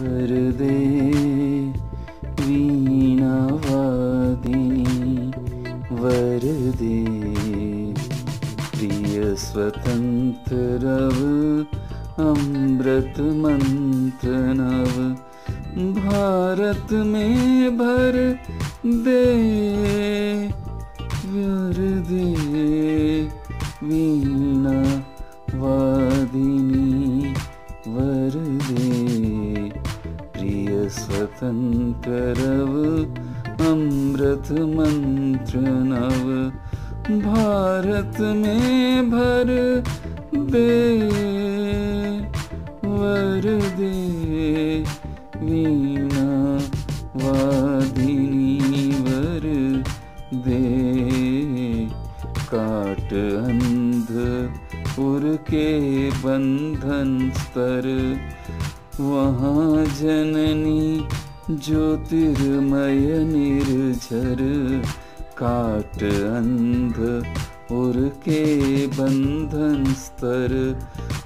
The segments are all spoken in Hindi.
वरदे दे वरदे प्रियस्वतन्त्रव वर भारत प्रिय भर दे वरदे वीणा स्वतंत्रव अमृत मंत्र नव। भारत में भर दे, वर दे वीणा वादिनी वर दे। काट अंध उर के बंधन स्तर वहाँ जननी ज्योतिर्मय निर्झर, काट अंध उर के बंधन स्तर।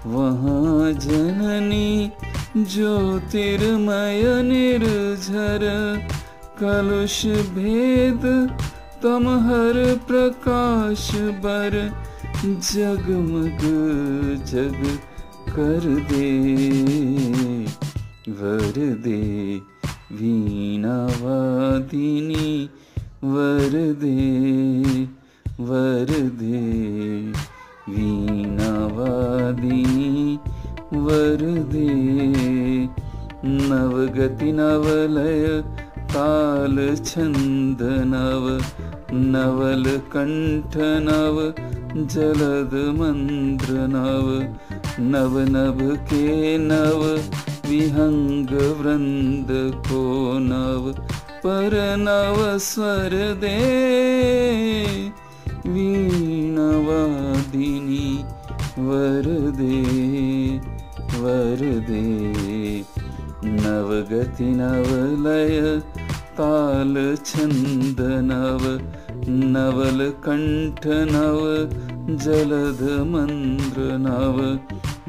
वहाँ जननी ज्योतिर्मय निर्झर, कलुष भेद तम हर प्रकाश बर। जगमग जग कर दे। वरदे वीणावादिनी वरदे वरदे वीणावादिनि वरदे। नवगतिनवलय कालछन्दनव नवलकण्ठनव जलदमन्द्रनव मन्द्र नव नव नव के नव विहङ्ग वृन्द को नव पर नव स्वर दे। वीणवादिनी वरदे वरदे नवगति नवलय ताल छन्द तालनव नवलकण्ठ नव जलध मंद्र नव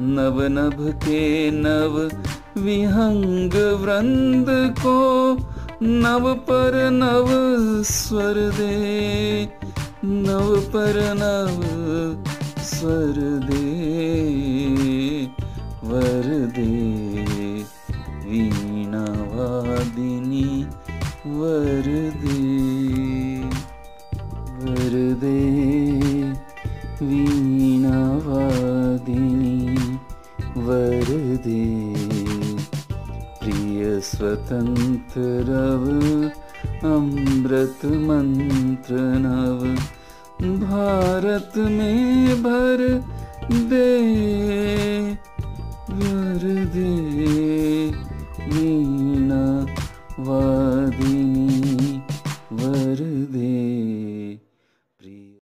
नव नभ के नव विहंग वृंद को नव पर नव स्वर दे, नव पर नव स्वर दे, वर दे। वीणा वादिनी वर दे वर दे। वर दे प्रिय स्वतंत्र अमृत मंत्र नव भारत में भर दे भर दे।